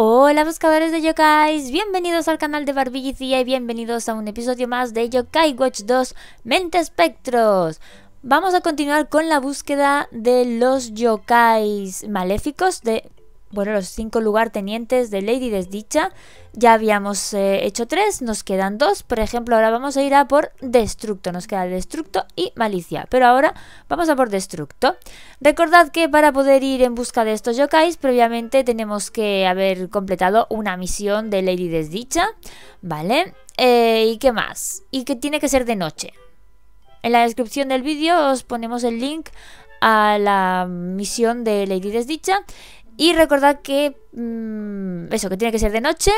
Hola buscadores de yokais, bienvenidos al canal de Barbillicía y bienvenidos a un episodio más de Yokai Watch 2 Mente Espectros. Vamos a continuar con la búsqueda de los yokais maléficos de bueno, los cinco lugartenientes de Lady Desdicha. Ya habíamos eh, hecho tres, nos quedan dos. Por ejemplo, ahora vamos a ir a por Destructo. Nos queda Destructo y Malicia. Pero ahora vamos a por Destructo. Recordad que para poder ir en busca de estos yokais, previamente tenemos que haber completado una misión de Lady Desdicha. ¿Vale? Eh, ¿Y qué más? Y que tiene que ser de noche. En la descripción del vídeo os ponemos el link a la misión de Lady Desdicha y recordad que... Mm, eso, que tiene que ser de noche.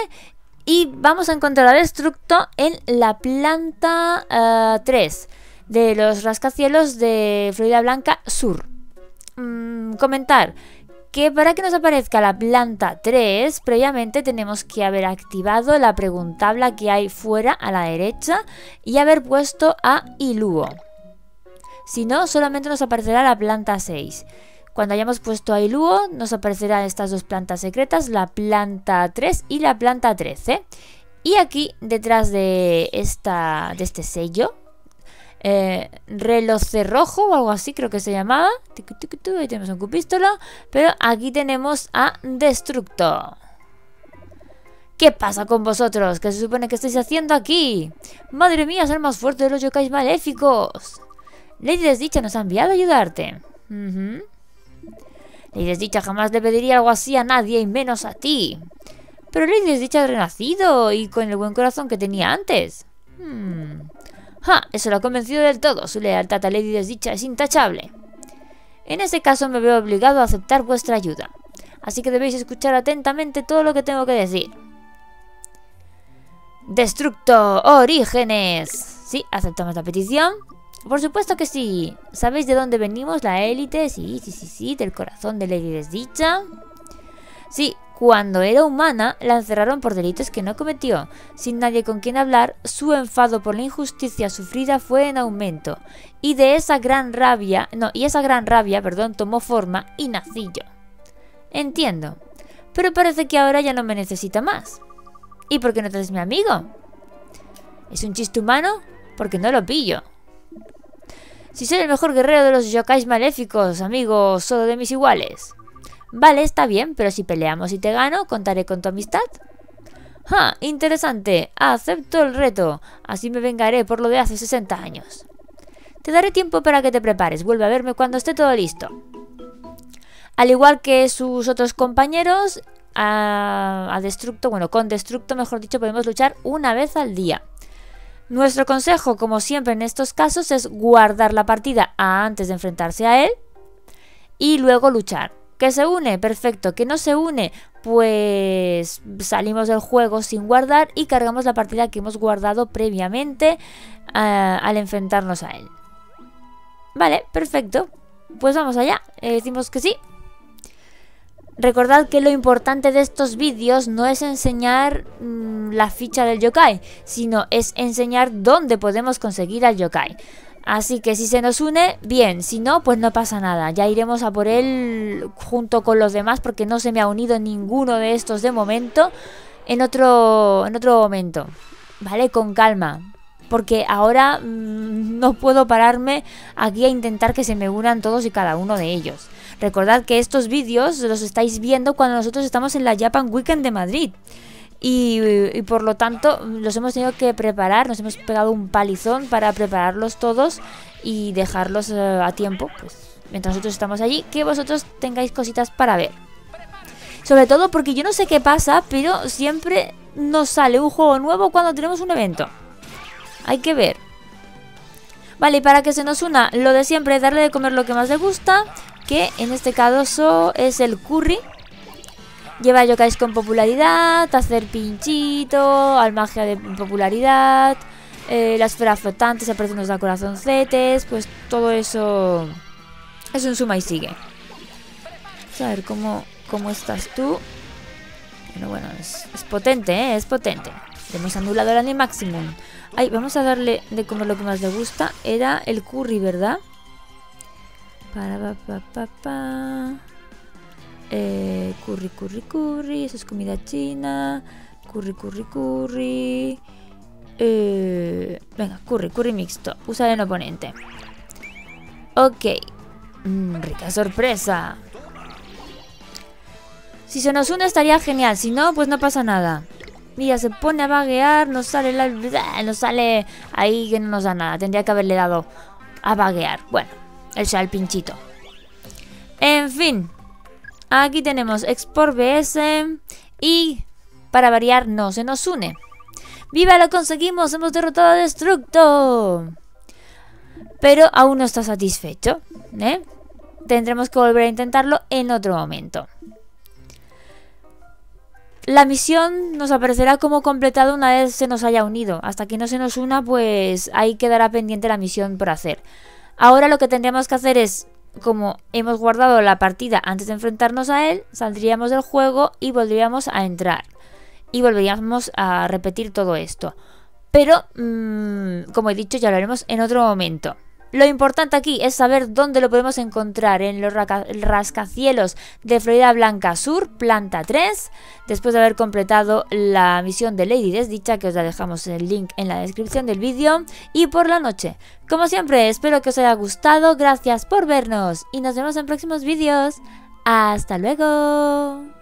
Y vamos a encontrar a Destructo en la planta 3 eh, de los rascacielos de Florida Blanca Sur. Mm, comentar que para que nos aparezca la planta 3, previamente tenemos que haber activado la preguntabla que hay fuera a la derecha y haber puesto a Iluo. Si no, solamente nos aparecerá la planta 6. Cuando hayamos puesto a Iluo, nos aparecerán estas dos plantas secretas, la planta 3 y la planta 13. Y aquí, detrás de, esta, de este sello, eh, reloj rojo o algo así creo que se llamaba. Ahí tenemos un cupístola. Pero aquí tenemos a Destructo. ¿Qué pasa con vosotros? ¿Qué se supone que estáis haciendo aquí? ¡Madre mía, ser más fuerte de los yokais maléficos! Lady Desdicha nos ha enviado a ayudarte. Lady Desdicha jamás le pediría algo así a nadie y menos a ti. Pero Lady Desdicha ha renacido y con el buen corazón que tenía antes. Hmm. Ja, eso lo ha convencido del todo. Su lealtad a Lady Desdicha es intachable. En ese caso me veo obligado a aceptar vuestra ayuda. Así que debéis escuchar atentamente todo lo que tengo que decir. Destructo Orígenes. Sí, aceptamos la petición. Por supuesto que sí. ¿Sabéis de dónde venimos? La élite. Sí, sí, sí, sí. Del corazón de Lady Desdicha. Sí, cuando era humana, la encerraron por delitos que no cometió. Sin nadie con quien hablar, su enfado por la injusticia sufrida fue en aumento. Y de esa gran rabia, no, y esa gran rabia, perdón, tomó forma y nací yo. Entiendo. Pero parece que ahora ya no me necesita más. ¿Y por qué no eres mi amigo? ¿Es un chiste humano? Porque no lo pillo. Si soy el mejor guerrero de los yokais maléficos, amigo, solo de mis iguales. Vale, está bien, pero si peleamos y te gano, contaré con tu amistad. ¡Ja! Interesante. Acepto el reto. Así me vengaré por lo de hace 60 años. Te daré tiempo para que te prepares. Vuelve a verme cuando esté todo listo. Al igual que sus otros compañeros, a, a Destructo, bueno, con Destructo, mejor dicho, podemos luchar una vez al día. Nuestro consejo, como siempre en estos casos, es guardar la partida antes de enfrentarse a él y luego luchar. ¿Que se une? Perfecto. ¿Que no se une? Pues salimos del juego sin guardar y cargamos la partida que hemos guardado previamente eh, al enfrentarnos a él. Vale, perfecto. Pues vamos allá. Eh, decimos que sí. Recordad que lo importante de estos vídeos no es enseñar mm, la ficha del yokai, sino es enseñar dónde podemos conseguir al yokai. Así que si se nos une, bien, si no, pues no pasa nada. Ya iremos a por él junto con los demás porque no se me ha unido ninguno de estos de momento en otro, en otro momento. ¿Vale? Con calma. Porque ahora mm, no puedo pararme aquí a intentar que se me unan todos y cada uno de ellos. Recordad que estos vídeos los estáis viendo cuando nosotros estamos en la Japan Weekend de Madrid. Y, por lo tanto los hemos tenido que preparar, nos hemos pegado un palizón para prepararlos todos y dejarlos eh, a tiempo, pues mientras nosotros estamos allí, que vosotros tengáis cositas para ver. Sobre todo porque yo no sé qué pasa, pero siempre nos sale un juego nuevo cuando tenemos un evento. Hay que ver. Vale, y para que se nos una lo de siempre, darle de comer lo que más le gusta, que en este caso es el curry. Lleva yokais con popularidad, hacer pinchito, al magia de popularidad, eh, la esfera flotante, se aparecen los corazoncetes, pues todo eso es un suma y sigue. Vamos a ver cómo, cómo estás tú. Bueno, bueno, es, potente, ¿eh? Es potente. Hemos anulado el anime maximum. Ay, vamos a darle de comer lo que más le gusta. Era el curry, ¿verdad? Para pa, pa, pa, Eh, curry, curry, curry. Eso es comida china. Curry, curry, curry. Eh, venga, curry, curry mixto. Usar en oponente. Ok. Mm, rica sorpresa. Si se nos une estaría genial. Si no, pues no pasa nada. Mira, se pone a vaguear. Nos sale la... Nos sale ahí que no nos da nada. Tendría que haberle dado a vaguear. Bueno, el el pinchito. En fin. Aquí tenemos Export BS. Y para variar no se nos une. ¡Viva! Lo conseguimos. Hemos derrotado a Destructo. Pero aún no está satisfecho. ¿eh? Tendremos que volver a intentarlo en otro momento. La misión nos aparecerá como completada una vez se nos haya unido. Hasta que no se nos una, pues ahí quedará pendiente la misión por hacer. Ahora lo que tendríamos que hacer es, como hemos guardado la partida antes de enfrentarnos a él, saldríamos del juego y volveríamos a entrar. Y volveríamos a repetir todo esto. Pero, mm, como he dicho, ya lo haremos en otro momento. Lo importante aquí es saber dónde lo podemos encontrar en los rascacielos de Florida Blanca Sur, planta 3, después de haber completado la misión de Lady Desdicha, que os la dejamos el link en la descripción del vídeo, y por la noche. Como siempre, espero que os haya gustado, gracias por vernos y nos vemos en próximos vídeos. ¡Hasta luego!